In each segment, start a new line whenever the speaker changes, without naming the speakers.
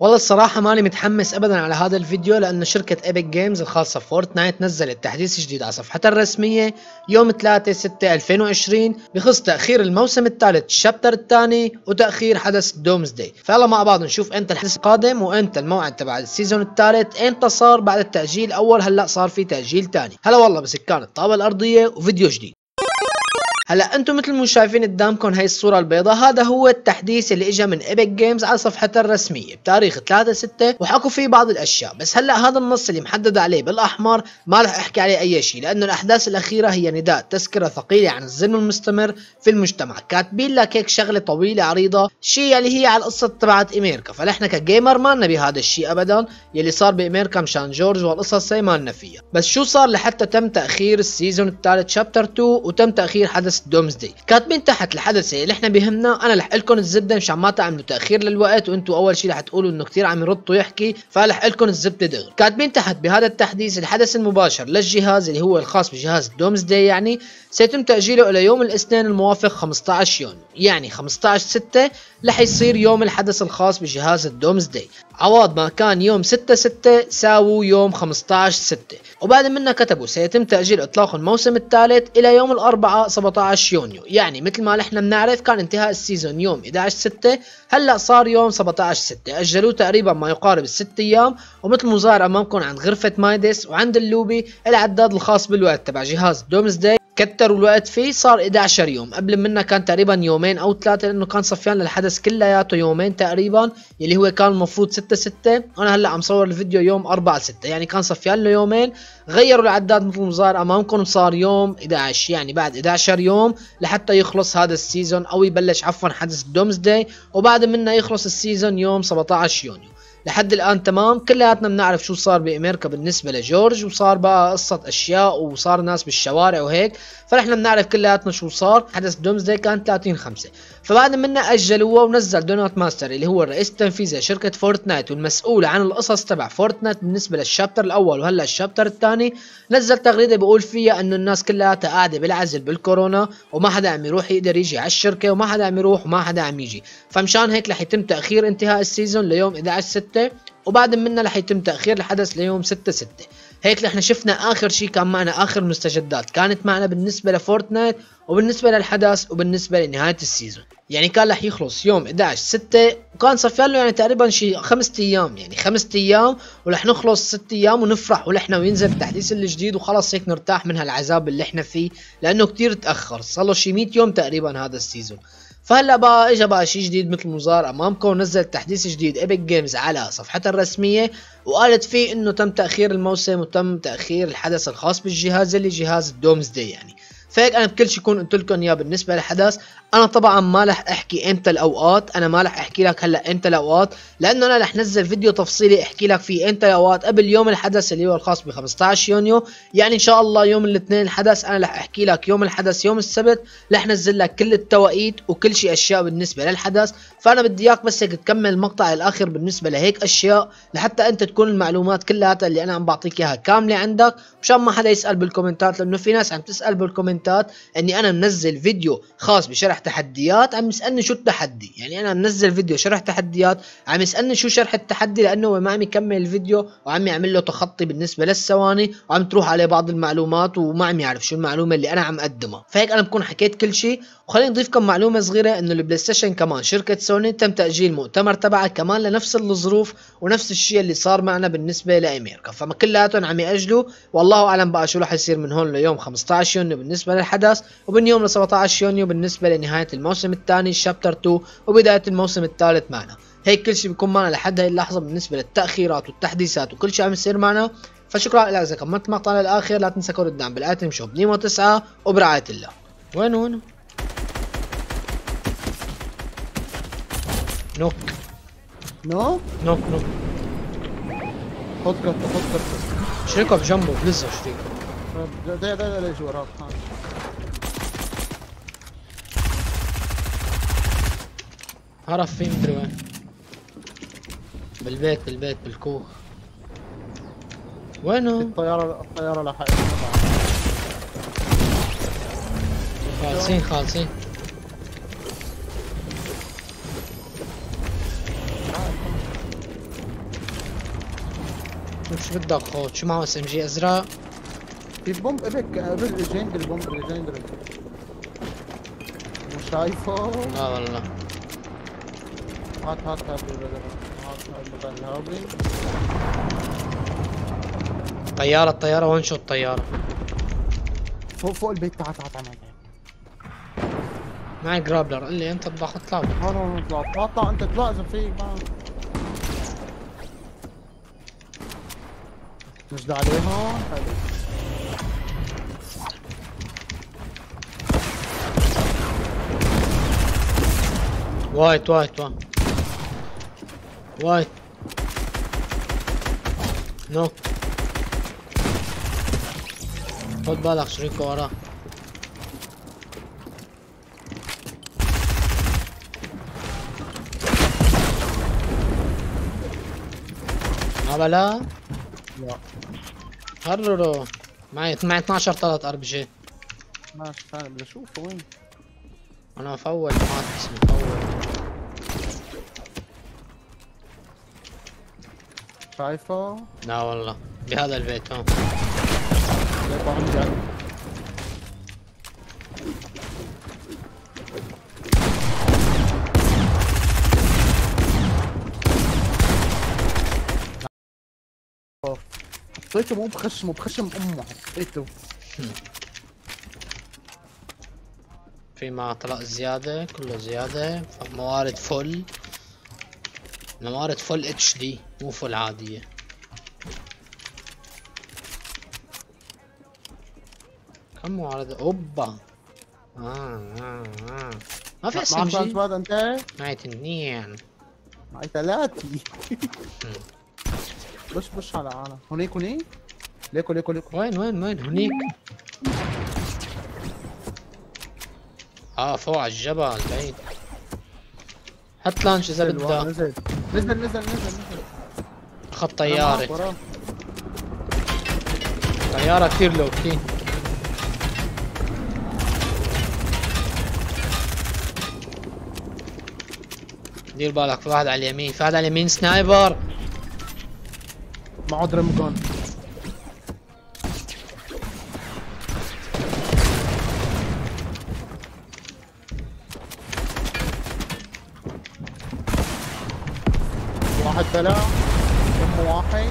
والله الصراحة ماني متحمس ابدا على هذا الفيديو لأنه شركة Epic Games الخاصة ب Fortnite نزلت تحديث جديد على صفحتها الرسمية يوم 3 6 2020 بخص تأخير الموسم الثالث ال chapter الثاني وتأخير حدث Doomsday فيلا مع بعض نشوف إمتى الحدث القادم وامتى الموعد تبع ال season الثالث إمتى صار بعد التأجيل؟ الأول هلأ صار في تأجيل ثاني. هلا والله بسكان الطابة الأرضية وفيديو جديد. هلا أنتم مثل ما شايفين قدامكم هي الصورة البيضاء هذا هو التحديث اللي اجى من Epic Games على صفحتها الرسمية بتاريخ 3 6 وحكوا فيه بعض الأشياء. بس هلا هذا النص اللي محدد عليه بالأحمر ما راح أحكي عليه أي شيء لأنه الأحداث الأخيرة هي نداء تذكرة ثقيلة عن الظلم المستمر في المجتمع. كاتبين لك هيك شغلة طويلة عريضة شيء اللي هي على القصة تبعت أمريكا. فنحن ك gamer ما لنا بهذا الشيء ابدا يلي صار بأمريكا مشان جورج والقصص هي ما لنا فيها. بس شو صار لحتى تم تأخير ال season الثالث chapter 2 وتم تأخير حدث Doomsday كاتبين تحت الحدث اللي إحنا بيهمنا. أنا رح لكم الزبدة مشان ما تعملوا تأخير للوقت وأنتم أول شيء رح تقولوا إنه كثير عم يرد ويحكي فرح لكم الزبدة دغري. كاتبين تحت بهذا التحديث الحدث المباشر للجهاز اللي هو الخاص بجهاز Doomsday يعني سيتم تأجيله إلى يوم الاثنين الموافق 15 يونيو. يعني 15 6 رح يصير يوم الحدث الخاص بجهاز ال Doomsday عوض ما كان يوم 6 6 ساووا يوم 15 6 وبعد منها كتبوا سيتم تأجيل إطلاق الموسم الثالث إلى يوم الأربعاء 17 يونيو. يعني مثل ما نحن بنعرف كان انتهاء ال season يوم 11 6 هلأ صار يوم 17 6 أجلوه تقريبا ما يقارب الست أيام ومثل ما ظاهر أمامكم عند غرفة Midas وعند اللوبي العداد الخاص بالوقت تبع جهاز Doomsday كتروا الوقت فيه صار 11 يوم. قبل منها كان تقريبا يومين أو ثلاثة لأنه كان صفيان للحدث كلياته يومين تقريبا يلي هو كان المفروض 6 6 أنا هلأ عم صور الفيديو يوم 4 6 يعني كان صفيان له يومين. غيروا العداد مثل ما صار امامكم صار يوم 11 يعني بعد 11 يوم لحتى يخلص هذا ال season أو يبلش عفوا حدث Doomsday وبعد منها يخلص ال season يوم 17 يونيو. لحد الآن تمام. كلياتنا بنعرف شو صار بأمريكا بالنسبة لجورج وصار بقى قصة أشياء وصار ناس بالشوارع وهيك. فنحن بنعرف كلياتنا شو صار. حدث Doomsday كان 30 5 فبعد منا اجلوها ونزل Donald Mustard اللي هو الرئيس التنفيذي لشركة Fortnite والمسؤول عن القصص تبع Fortnite بالنسبة لل chapter الأول وهلأ ال chapter الثاني نزل تغريدة بيقول فيها إنه الناس كلياتها قاعدة بالعزل بالكورونا وما حدا عم يروح يقدر يجي على الشركة وما حدا عم يروح وما حدا عم يجي. فمشان هيك رح يتم تأخير انتهاء ال season ليوم 11 6 وبعد منا رح يتم تأخير الحدث ليوم 6 6 هيك نحن شفنا آخر شيء كان معنا آخر مستجدات. كانت معنا بالنسبة ل Fortnite وبالنسبة للحدث وبالنسبة لنهاية ال season. يعني كان رح يخلص يوم 11 6 وكان صفيان له يعني تقريبا شيء خمسة أيام يعني خمسة أيام ورح نخلص ست أيام ونفرح ونحن وينزل التحديث الجديد وخلص هيك نرتاح من هالعذاب اللي إحنا فيه لأنه كتير تأخر. صار له شي 100 يوم تقريبا هذا ال season. فهلا بقى اجى بقى شيء جديد مثل ما ظاهر امامكم ونزل تحديث جديد Epic Games على صفحتها الرسمية وقالت فيه إنه تم تأخير الموسم وتم تأخير الحدث الخاص بالجهاز اللي جهاز ال doomsday يعني. فهيك أنا بكل شيء كون قلت لكم إياه بالنسبة للحدث أنا طبعا ما رح أحكي إمتى الأوقات أنا ما رح أحكي لك هلأ إمتى الأوقات لأنه أنا رح نزل فيديو تفصيلي أحكي لك فيه إمتى الأوقات قبل يوم الحدث اللي هو الخاص ب 15 يونيو. يعني إن شاء الله يوم الاثنين الحدث أنا رح أحكي لك يوم الحدث يوم السبت رح نزل لك كل التوقيت وكل شيء أشياء بالنسبة للحدث. فأنا بدي إياك بس هيك تكمل المقطع الآخر بالنسبة لهيك أشياء لحتى أنت تكون المعلومات كلها اللي أنا عم بعطيك إياها كاملة عندك. مشان ما حدا يسأل بالكومنتات لأنه في ناس عم تسأل بالكومنتات إني أنا منزل فيديو خاص بشرح تحديات عم يسألني شو التحدي. يعني أنا منزل فيديو شرح تحديات عم يسألني شو شرح التحدي لأنه هو ما عم يكمل الفيديو وعم يعمل له تخطي بالنسبة للثواني وعم تروح عليه بعض المعلومات وما عم يعرف شو المعلومة اللي أنا عم أقدمها. فهيك أنا بكون حكيت كل شيء. وخليني نضيف كم معلومة صغيرة إنه ال PlayStation كمان شركة سوني تم تأجيل المؤتمر تبعها كمان لنفس الظروف ونفس الشيء اللي صار معنا بالنسبة لأمريكا. فما كلياتهم عم يأجلوا والله أعلم بقى شو رح يصير من هون ليوم 15 يونيو بالنسبة للحدث ومن يوم ل 17 يونيو بالنسبة لنهاية الموسم الثاني chapter 2 وبداية الموسم الثالث معنا. هيك كل شيء بيكون معنا لحد هاي اللحظة بالنسبة للتأخيرات والتحديثات وكل شيء عم يصير معنا. فشكرا لك إذا كملت المقطع للاخر لا تنسى كود الدعم بال item shop نيمو 9 وبرعاية الله. وين وين نوك.
نو
نوك نوك.
خد كت خد كت
شريكه بجنبه بلزه شريكه
ده ده ده ليش وراك؟
عرف فين مدري وين بالبيت بالبيت بالكوخ. وينه؟
الطيارة الطيارة لحقت.
خالصين خالصين. شو بدك خود شو معه اس ام جي أزرق؟
في بومب ابك قبل بومب ليجندري مش شايفه؟
لا والله.
هات هات هات هات هات الهابي
طيارة الطيارة وين شو الطيارة
فوق فوق البيت تعال تعال تعال
معي جرابلر قل لي انت بدك اطلع
هون هون اطلع اطلع انت اطلع اذا فيك ما نجد عليهم حلو
وايت وايت وايت وايت نو. خد بالك شريكه وراه ما بلا
لا.
هررو. معي معي 12 طلعت آر بي جي.
ماشي بدي اشوفه وين.
أنا مفول ما اسمي مفول.
شايفه
لا والله. بهذا البيت هون.
حطيته مو بخشمه بخشم أمه حطيته.
في ما طلع زيادة كله زيادة موارد فل. موارد فل اتش دي مو فل عادية. كم موارد أوبا. آه آه آه. ما في اس ام
معك
جي
أنت؟
معي تنين.
معي ثلاثة. بش بش على عالم. هونيك هونيك ليكو ليكو ليكو.
وين وين وين؟ هنيك. آه فوق على الجبل بعيد. حط launch اذا بدك
نزل نزل نزل نزل. معك
طيارة. طيارة كثير لو كثير دير بالك في واحد على اليمين. في واحد على اليمين sniper.
معه drum gun بلا كم واحد.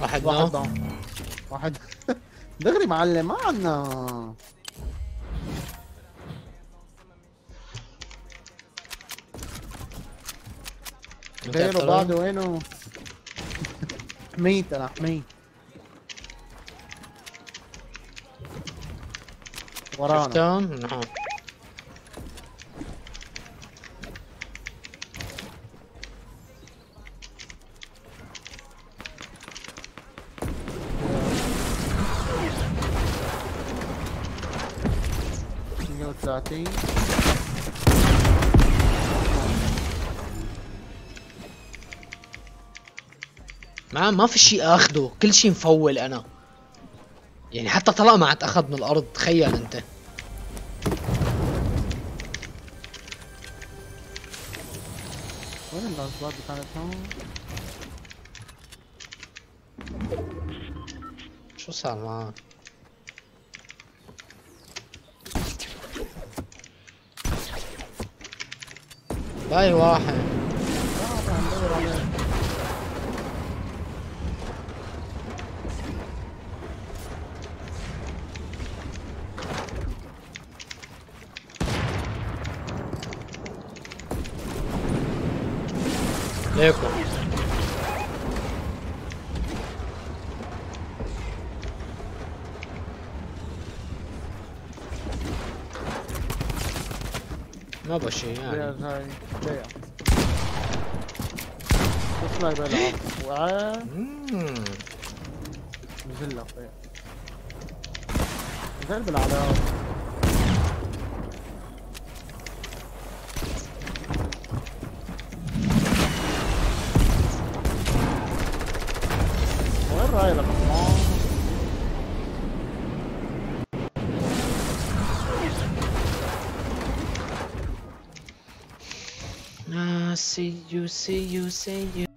واحد
واحد واحد. دغري معلم ما عنا غيره بعده وينه حميت أنا حميت ورانا؟
نعم.
وثلاثين
ما ما في شيء اخذه كل شيء مفول أنا. يعني حتى طلع ما عاد أخذ من الأرض. تخيل أنت.
وين اللي كانت هون؟
شو صار معك؟ باي واحد.
آه، عم بدور عليه.
ليكو ما بشي يعني
هاي اطلع بيلعب وعا بالعلاقة وين رايح
see you, see you, see you.